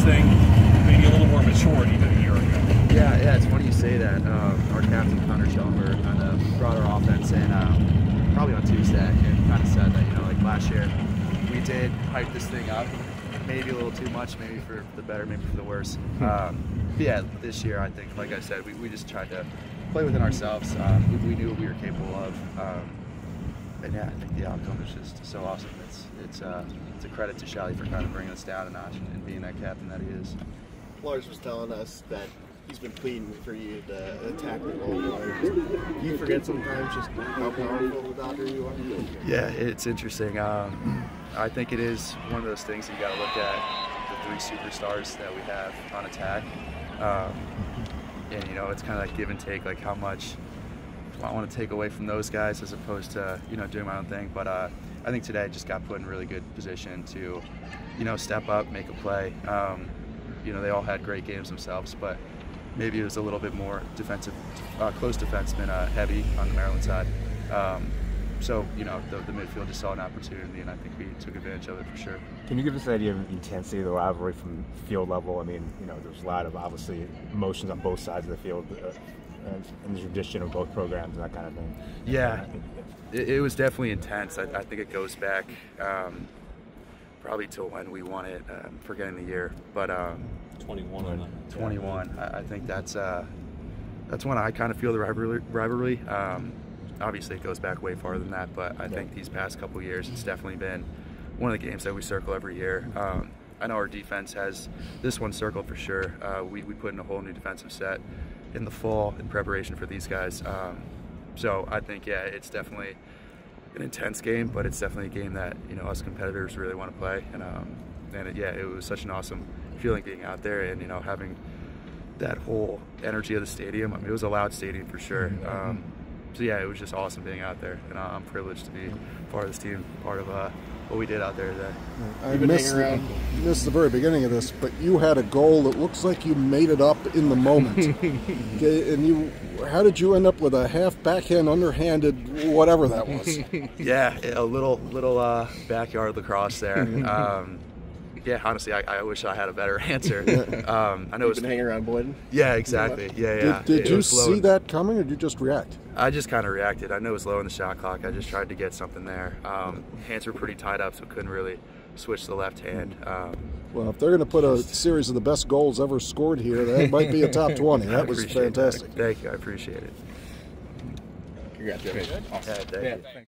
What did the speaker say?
this thing maybe a little more maturity than a year ago. Yeah, yeah, it's funny you say that. Um, our captain Connor Shellenberger kind of brought our offense in um, probably on Tuesday and kind of said that you know like last year we did hype this thing up, maybe a little too much, maybe for the better, maybe for the worse. Um, but yeah, this year I think, like I said, we, we just tried to play within ourselves. Um, we, we knew what we were capable of. Um, and yeah, I think the outcome is just so awesome. It's uh, it's a credit to Shelly for kind of bringing us down a notch and, and being that captain that he is. Lars was telling us that he's been pleading for you to attack the goal. Do you forget sometimes just how powerful the Dodger you are? Yeah, it's interesting. Um, I think it is one of those things that you got to look at the three superstars that we have on attack. Um, and, you know, it's kind of like give and take, like how much I want to take away from those guys as opposed to, you know, doing my own thing. But uh, I think today I just got put in a really good position to, you know, step up, make a play. Um, you know, they all had great games themselves, but maybe it was a little bit more defensive, uh, close defenseman uh, heavy on the Maryland side. Um, so, you know, the, the, midfield just saw an opportunity, and I think we took advantage of it for sure. Can you give us an idea of the intensity of the rivalry from field level? I mean, you know, there's a lot of obviously emotions on both sides of the field. Uh, and the tradition of both programs and that kind of thing. Yeah, it, it was definitely intense. I, I, think it goes back um, probably to when we won it, um, forgetting the year, but um, 21. 21. I, I, think that's uh, that's when I kind of feel the rivalry. rivalry. Um, obviously, it goes back way farther than that, but I think these past couple years, it's definitely been one of the games that we circle every year. Um, I know our defense has this one circled for sure. Uh, we, we put in a whole new defensive set in the fall in preparation for these guys. Um, so I think, yeah, it's definitely an intense game, but it's definitely a game that you know us competitors really want to play. And um, and it, yeah, it was such an awesome feeling being out there and you know having that whole energy of the stadium. I mean, it was a loud stadium for sure. Um, so yeah, it was just awesome being out there, and I'm privileged to be part of this team, part of uh, what we did out there today. I missed the, missed the very beginning of this, but you had a goal that looks like you made it up in the moment. okay, and you, how did you end up with a half backhand, underhanded, whatever that was? yeah, a little little uh, backyard lacrosse there. Um, yeah, honestly, I, I, wish I had a better answer. Um, I know You've it's been hanging around Boyden. Yeah, exactly. Yeah, yeah. Did, did you see that coming, or did you just react? I just kind of reacted. I know it was low in the shot clock. I just tried to get something there. Um, hands were pretty tied up, so couldn't really switch the left hand. Um, well, if they're going to put a series of the best goals ever scored here, that might be a top 20. That was fantastic. That. Thank you. I appreciate it. Congratulations. Awesome. Yeah, thank yeah, you.